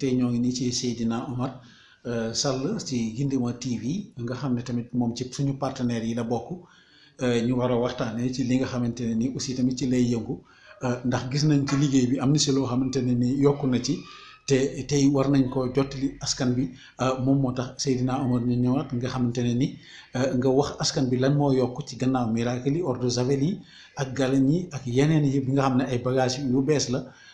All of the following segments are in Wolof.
tey ñoo ngi nii ci Seydina Omar euh, Sall ci Guindima TV nga xam ne tamit moom ci suñu partenaires yi la bokk euh, ñu war a waxtaanee ci li nga xamante ne nii aussi tamit ci lay yëngu euh, ndax gis nañ ci liggéey bi am na si loo xamante ne nii yokk na ci te tey war nañ ko jottali askan bi moom moo tax Seydina Omar ñu ñëwaat nga xamante ne ni nga wax askan bi lan moo yokk ci gannaaw miracle yi ordre de javel yi ak galañ yi ak yeneen yi bi nga xam ne ay bagages yu bees la.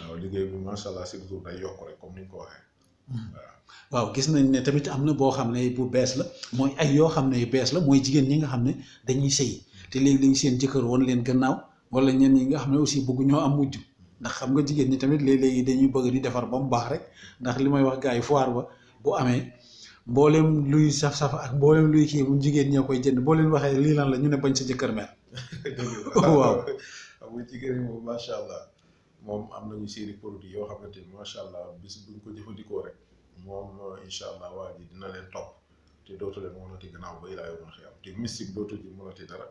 waaw liggéey bi macha allah chaque jour day yokk rek comme ni nga ko waxee. Hmm. waaw gis nañ ne tamit am na boo xam ne bu bees la mooy ay yoo xam ne yu bees la mooy jigéen ñi nga xam ne dañuy sëy te léegi dañ seen jëkkër woon leen gannaaw wala ñenn yi nga xam ne aussi bëgg ñoo am mujj ndax xam nga jigéen ñi tamit léeg-léegi dañuy bëgg di defar ba mu baax rek ndax li may wax gars yi foire ba bu amee mboolem luy saf-saf ak mboolem luy kii bu jigéen ñoo koy jënd boo leen waxee lii lan la ñu ne bañ sa jëkkër mer waaw. xam nga jigéen ñi moom macha allah. moom am nañu série produit yoo xamante ni macha allah bis buñ ko jëfandikoo rek moom incha allah waa ji dina leen topp te dootu leen mënati gannaaw ba ilaa yow xiyam te mystique dootu ji mënati dara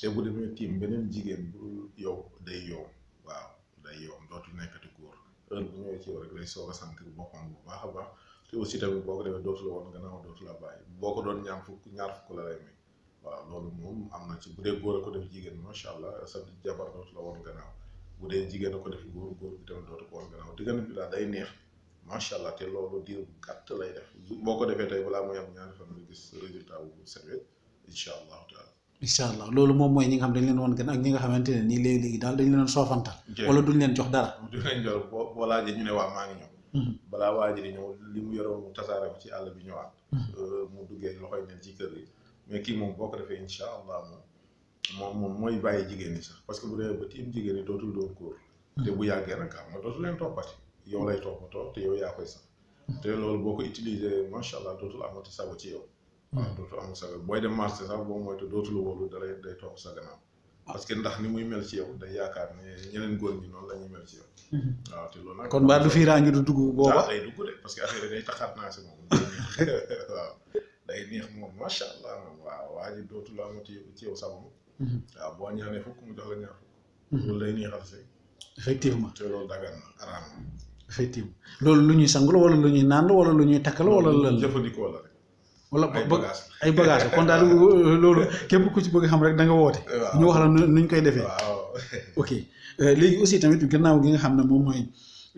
te bu demee tiim beneen jigéen bu yow day yow waaw day yow dootu nekkati góor heure bu ñëwee ci yow rek lay soog a sentir boppam bu baax a baax te aussi tamit boo ko defee dootu la woon gannaaw dootu la bàyyi boo ko doon ñaan fukk ñaar fukk la lay may waaw loolu moom am na ci bu dee góor a ko def jigéen macha allah sa jabar dootu la woon gannaaw bu dee jigéen a ko def góor góor bi tamit dootu ko woon gannaaw diggante bi daal day neex macha allah te loolu diir bu gàtt lay def boo ko defee tey balaa muy am ñaari fan nga gis résultat bu sewee incha allahu taala. incha allah loolu moom mooy ñi nga xam dañ leen woon gën ak ñi nga xamante ne nii léegi-léegi daal dañ leen soofantal wala duñ leen jox dara duñ leen jox boo boo laajee ñu ne waa maa ngi ñëw hmm. balaa waa ji di ñëw li mu yoroon mu tasaare ko ci àll bi ñëwaat euh, mu duggee loxoy neen ci kër gi mais kii moom boo ko defee incha allah moom moom moom mooy bàyyi jigéen ñi sax parce que bu dee ba tiim jigéen ñi dootul doon góor te bu yàggee nag xam nga dootu leen toppati yow lay toppatoo te yow yaa koy sax te loolu boo ko utiliser macha allah dootul amati sago ci yow waaw dootul am sago booy dem marché sax boo moytu dootul wóolu dalay day topp sa gannaaw parce que ndax ni muy mel ci yow day yaakaar ne ñeneen góor ñi noonu la ñuy mel ci yow. Mhm. waaw te loolu nag. kon mbaa du fii raa ngi du dugg booba. day dugg de parce que affaire day taxaat naa si moom waaw day neex moom macha allah moom waaw waa ji dootu la amati ci yow sa moom. Mhm. waaw boo ñaanee fukk mu jox la ñaar fukk. Mhm. loolu day neexal si. effectivement te loolu dagan na araam effectivement loolu lu ñuy sangul wala lu ñuy naan wala lu ñuy takkal wala. loolu jëfandikoo la rek. wala ay ba- bagages ay bagages kon daal euh, loolu képp ku ci bëgg xam rek da nga woote. waaw. ñu wax la nu- nuñ koy defee. waaw ok Euh, léegi aussi tamit gannaaw gi nga xam ne moom mooy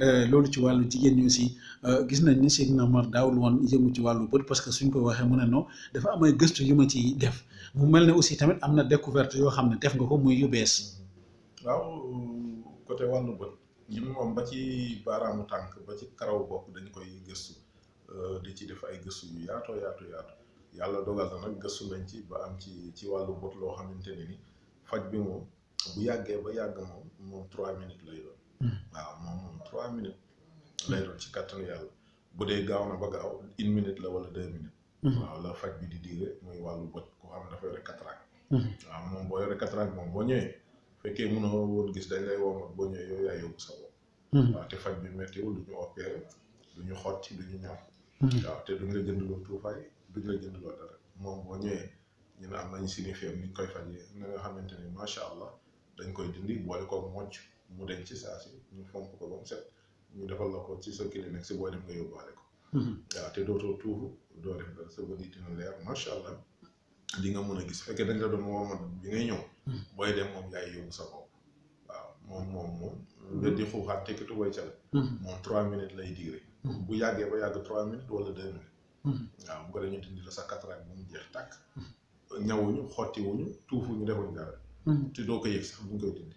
euh, loolu ci wàllu jigéen ñi aussi euh, gis nañ ni Seydina Omar daawul woon yëngu ci wàllu bët parce que suñ ko waxee mu ne non dafa am ay gëstu yu ma ci def mu mel ne aussi tamit am na découverte yoo xam ne def nga ko muy yu bees. waaw côté wàllu bët ñun moom ba ci baaraamu tànk ba ci karaw bopp dañ koy gëstu euh, di ci def ay gëstu yu yaatoo yaatu yaatu yàlla dogal na nag gëstu nañ ci ba am ci ci wàllu bët loo xamante ne ni faj bi moom bu yàggee ba yàgg moom moom trois minutes lay doon hmm. waaw moom moom trois minutes lay doon ci kàttanu yàlla bu dee gaaw na ba gaaw une minute la wala deux minutes hmm. waaw la faj bi di diire muy wàllu bët ku xam dafa yore cataracte hmm. waaw moom boo yore cataracte moom boo ñëwee fekkee mënoo woon gis dañ lay woomat boo ñëwee yow yaa yóbbu sa bopp Hmm. waaw te faj bi méttiwul du ñu opéré du ñu xotti du ñu ñaar. Hmm. waaw te duñ la jëndloo tuufaay duñ la jëndloo dara moom boo ñëwee ñu ne am nañ signifié ni ñu koy fajee na nga xamante ni macha allah dañ koy dindi boole ko mocc mu denc ci saa si ñu fomp ko ba mu set ñu defal la ko ci sa clinique si boo dem nga yóbbaale ko. Hmm. waaw te dootoo tuuru doo def dara sa bëri dina leer macha allah. di nga mën a gis fekkee dañ la doon woomat bi ngay ñëw hmm. booy dem moom yaay yóbbu sa bopp waaw moom moom moom weddi xuuxaat tekki tubay ca la hmm. moom trois minutes lay diire hmm. bu yàggee ba yàgg trois minutes wala deux minutes waaw bu ko dañu dindi la sa cataracte bu mu jeex tàkk ñawuñu xottiwuñu tuufuñu defuñ dara te doo ko yëg sax bu ñu koy dindi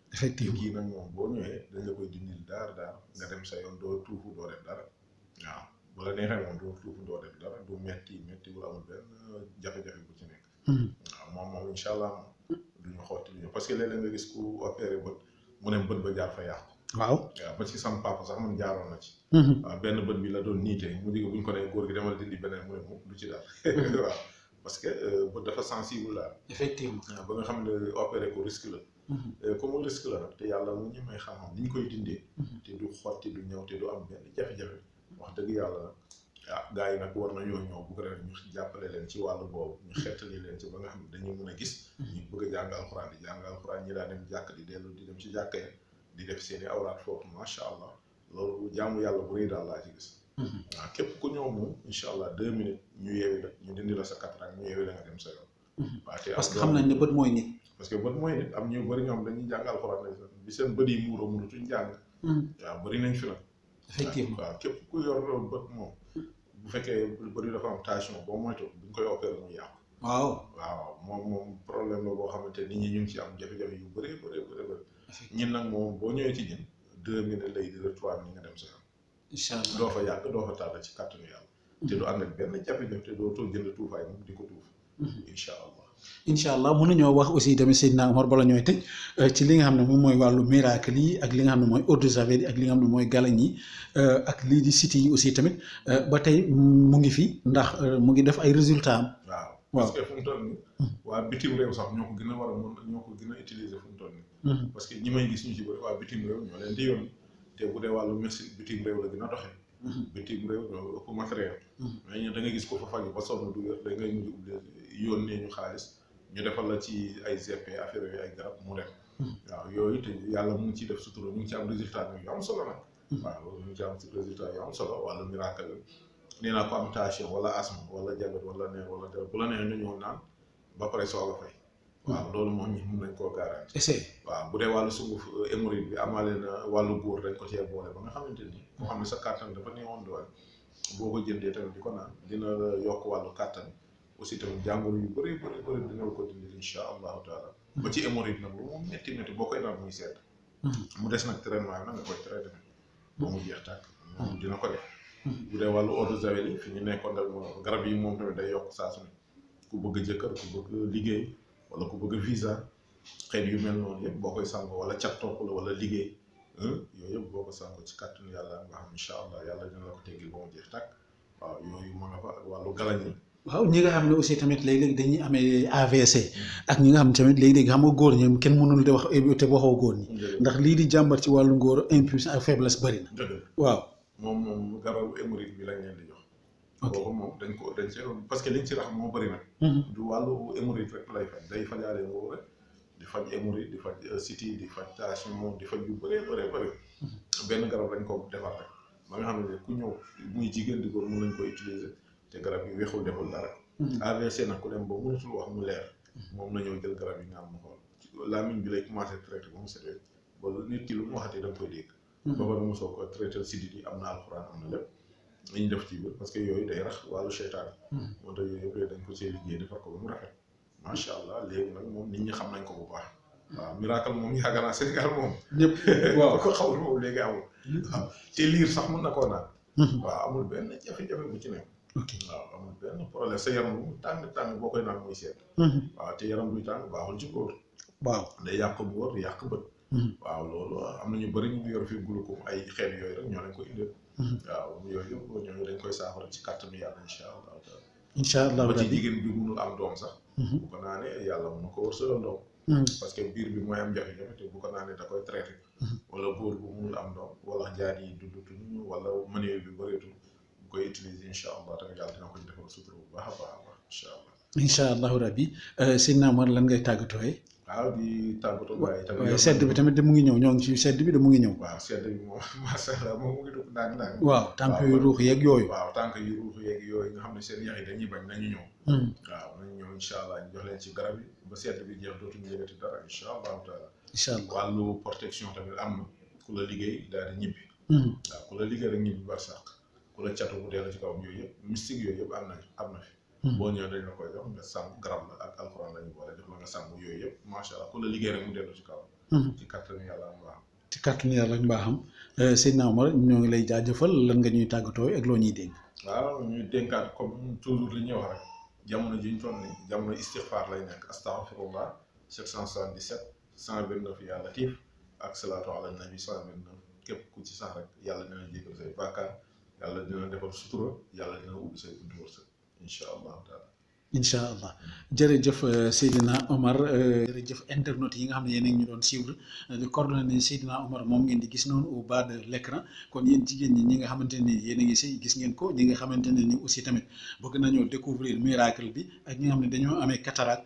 effectivement kii nag moom boo ñëwee dañ la koy dindil daar daar nga dem sa yoon doo tuufu doo def dara waaw bu la neexee moom doo tuufu doo def dara du metti metti wala amul benn jafe-jafe bu ci nekk. Hmm. waaw moom moom incha allah duñu xotti duñu parce que léeg-léeg nga gis ku opéré bët mu ne bët ba jaar fa yàqu. waaw waaw ba ci sama papa sax man jaaroon na ci. Hmm. waaw benn bët bi la doon niitee mu jóge bu ñu ko nee góor gi demal dindi beneen mu ne mu du ci daal waaw parce que euh, bët dafa sensible daal. effectivement ba nga xam ne opéré ko risque la. Mhm. Euh, comme risque la nag te yàlla mu ñu may xam-xam ni ñu koy dindee. Mhm. te du xotti du ñëw te du am benn jafe-jafe. wax dëgg yàlla nag ah gars yi nag war na ñoo ñëw bu ko defee ñu jàppale leen ci wàllu boobu ñu xettali leen ci ba nga xam ne dañuy mën a gis. Mhm. ñu bëgg a jàng alxuraan di jàng alxuraan ñi daa dem jàkk di dellu di dem ci jàkk ya di def seen i awraat foofu macha allah loolu jaamu yàlla bu rëy daal laa ci gis. waaw képp ku ñëw moom incha allah deux minutes ñu yeewi la ñu dindi la sa kattan ñu yeewi la nga dem sa yoon. Mhm. parce que xam nañ ne bët mooy nit. parce que bët mooy nit am ñu bëri ñoo xam dañuy jàng alxuraan bi seen bët yi muuroo mënatuñ jàng. Mhm. waaw bëri nañ fi nag. effectivement waaw képp ku yor loolu bët moom. bu fekkee lu bëri dafa am tension boo moytu buñ koy opéré mu yàqu. waaw waaw moom moom problème la boo xamante nit ñi ñu ngi ci am jafe-jafe yu bëree bëri bëri bëri. ñun nag moom boo ñëwee ci ñun deux minutes lay dire trois minutes nga dem sa incha allah doo fa yàgg doo fa tardé ci kàttanu yàlla. Mm-hmm. te du ànd ak benn jafe-jafe te doo toog jënd tuufaay moom di ko tuuf. Mm-hmm. incha allah. incha allah mën nañoo wax aussi tamit Seydina Omar bala ñooy tëj euh, ci li nga xam ne moom mooy wàllu miracle yi ak li nga xam ne mooy eau de javel yi ak li nga xam ne mooy galañ yi euh, ak lii di site yi aussi tamit euh, ba tey mu ngi fi ndax mu ngi def ay résultats am. waaw parce que fu mu toll nii. Hmm. waa bitim réew sax ñoo ko gën a war a mën ñoo ko gën a utiliser fu mu toll nii. Hmm. parce que ñi may gis ñu ci bëri waa bitim réew ñoo leen di yónni. te bu dee wàllu médecine bitim réew la dina doxee. Mhm. bitim réew ñoo ëpp matériel. Mhm. mais ñun da nga gis ko fa faju ba sonn du wér da ngay mujj ubbi yónnee ñu xaalis ñu defal la ci ay GP affaire yooyu ay garab mu dem. Mhm. waaw yooyu te yàlla mu ngi ciy def sutura ñu ngi ci am résultat yu am solo nag. waaw ñu ngi ci am résultat yu am solo wala miracle bi nee naa ko am tension wala asthme wala diabète wala neer wala dara bu la nee ñu ñëw naan ba pare soog a fay. waaw loolu moom ñun mun nañ koo garanti. essai waaw bu dee wàllu sunguf euh, hémorroïde bi amaale na wàllu góor dañ ko cee boole ba nga xamante ni moo xam ne sa kàttan dafa néewoon doole boo ko jëndee tamit di ko naan dina yokk wàllu kàttan aussi tamit jàngoro yu bëri bëri bëri dina ko dindi incha allahu taala. ba ci hémorroïde nag lu mu métti métti boo koy naan muy seet. Hmm. mu des nag traitement yi nag nga koy traité ba mu jeex tàkk. Hmm. dina ko def. Hmm. bu dee wàllu eau de javel yi fi ñu nekkoon rek garab yi moom tamit day yokk saa su ne. ku bëgg jëkkër ku bëgg liggéey wala ku bëgg visa xeet yu mel noonu yëpp boo koy sango wala cat topp la wala liggéey yooyu yëpp boo ko sango ci kàttanu yàlla nga xam incha allah yàlla dina la ko teggil ba mu jeex tàkk waaw yooyu ma nga fa ak wàllu galañ yi waaw ñi nga xam ne aussi tamit léeg-léeg dañuy amee AVC ak ñi nga xam tamit léeg-léeg xam nga góor ñi kenn mënul de wax te waxoo góor ñi ndax lii di jàmbat ci wàllu ngóor impuissance ak faiblesse bëri na dëgg la waaw moom moom garabu hémorroïde bi lañ leen di jox boobu moom dañ ko dañ ci parce que liñ ci rax moo bëri nag. Mhm. du wàllu hémorroïde rek lay faj day fajaale ngóor rek di faj hémorroïde di faj euh, cité di faj tension di faj yu bëree bëree bëri. Mhm. benn garab lañ ko defar rek ba nga xam ne ku ñëw muy jigéen di góor mën nañ ko utiliser te garab yi weexul deful dara. Mhm. AVC nag ku dem ba mënatul wax mu leer. moom la ñëw jël garab yi nga am mu xool làmmiñ bi lay commencé traité ba mu setee ba nit ki lu mu waxatee da nga koy dégg. ba ba mu soog a traité sidit yi am na alxuraan am na lépp dañuy def ci biir parce que yooyu day rax wàllu seytaan yi moo tax yooyu yëpp dañ ko see liggéey defar ko ba mu rafet macha allah léegi nag moom nit ñi xam nañ ko bu baax waaw miracle moom yaakaar naa Sénégal moom ñëpp waaw ko xawul moom léegi amul waaw te liir sax mën na koo naan waaw amul benn jafe-jafe bu ci nekk ok waaw amul benn problème sa yaram lu mu tàng tàng boo koy naan muy seet waaw te yaram buy tàng baaxul ci góor waaw day yàq bu wóor yàq bët Hmm. waaw loolu am na ñu bëri ñu yor fi glaucome ay xeet yooyu rek ñoo leen koy indil. Hmm. waaw yooyu yëpp ñooñu dañ koy saafara ci kàttanu yàlla incha allah. incha allah ba ci jigéen bi mënul am doom sax. Hmm. bu ko naanee yàlla mën na ko wërsëgal doom. parce que biir bi mooy am jafe-jafe te bu ko naanee da koy traité. wala góor bu mënul am doom wala jaar yi dundatuñu wala mënee bi bëreetul. bu koy utiliser incha allah tamit yàlla dina ko defal sutura bu baax a baax a baax incha allah. incha allahu rabbi euh, sëñ Naamar lan ngay tàggatoo waaw di tàggatoo waaye tamit sedd bi tamit de mu ngi ñëw ñoo ngi ci sedd bi de mu ngi ñëw. waaw sedd bi moom macha allah moom mu ngi dugg naan naan. waaw tànk yu ruux yeeg yooyu. waaw tànk yu ruux yeeg yooyu nga xam ne seen yax yi dañuy bañ nañu ñëw. Hmm. waaw nañu ñëw incha allah ñu jox leen ci garab yi ba sedd bi jeex dootuñu yëngati dara incha allahu taala. incha allah wàllu protection tamit am na ku la liggéey daal di ñibbi. Hmm. waaw ku la liggéey rek ñibbi bar sàq ku la catu bu dee la ci kaw yooyu yëpp mystique yooyu yëpp am na am na fi. Hmm. boo ñëwee dañ la koy jox nga sàmm garab la ak alxuraan la ñu boole jox la nga sàmm yooyu yëpp macha allah ku la liggéey rek mu dellu ci kaw. Hmm. ci kattanu yàlla am baaxam. ci kattanu yàlla ak baaxam euh, Seydina Omar ñoo ngi lay jaajëfal lan nga ñuy tàggatoo ak loo ñuy dénk. waaw ñuy dénkaat comme toujours li ñuy wax rek jamono ji ñu toll nii jamono istixfaar lay nekk astaghfirullah 777. cent vingt neuf yaa latif ak salaatu ala nabi cent vingt neuf képp ku ci sax rek yàlla dina jégal say bàkkaar yàlla dina defal sutura yàlla dina ubbi say buntu wërsëg incha allahu taala incha allah jërëjëf euh, Seydina Omar euh, jërëjëf internet yi nga xam ne yéen a ngi ñu doon suivre euh, di coordonné Seydina Omar moom ngeen di gis noonu au bas de l' écran kon yéen jigéen ñi ñi nga xamante ni yéen a ngi si gis ngeen ko ñi nga xamante ne ni aussi tamit bëgg nañoo découvrir miracle bi ak ñi nga xam ne dañoo amee cataracte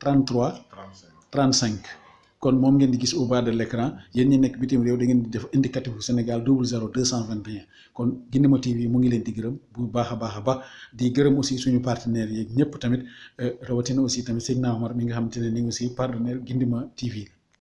33 35 kon moom ngeen di gis au bas de l' écran yéen ñi nekk bitim réew da ngeen di def indicatif bu Sénégal double zéro deux cent vingt et un kon Guinema TV mu ngi leen di gërëm bu baax a baax a baax di gërëm aussi suñu partenaires yeeg ñëpp tamit euh, rawatina aussi tamit Seydina Omar mi nga xamante ne nii aussi partenaire Guinema TV